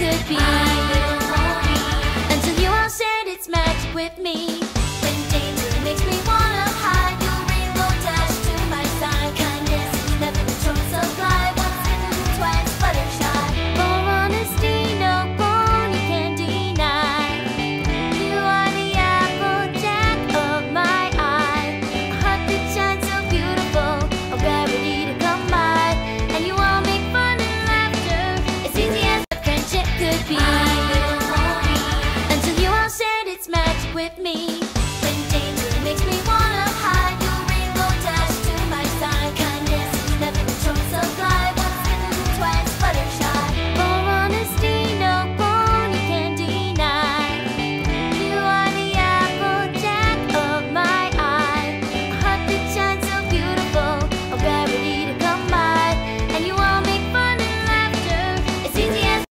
could be. with me.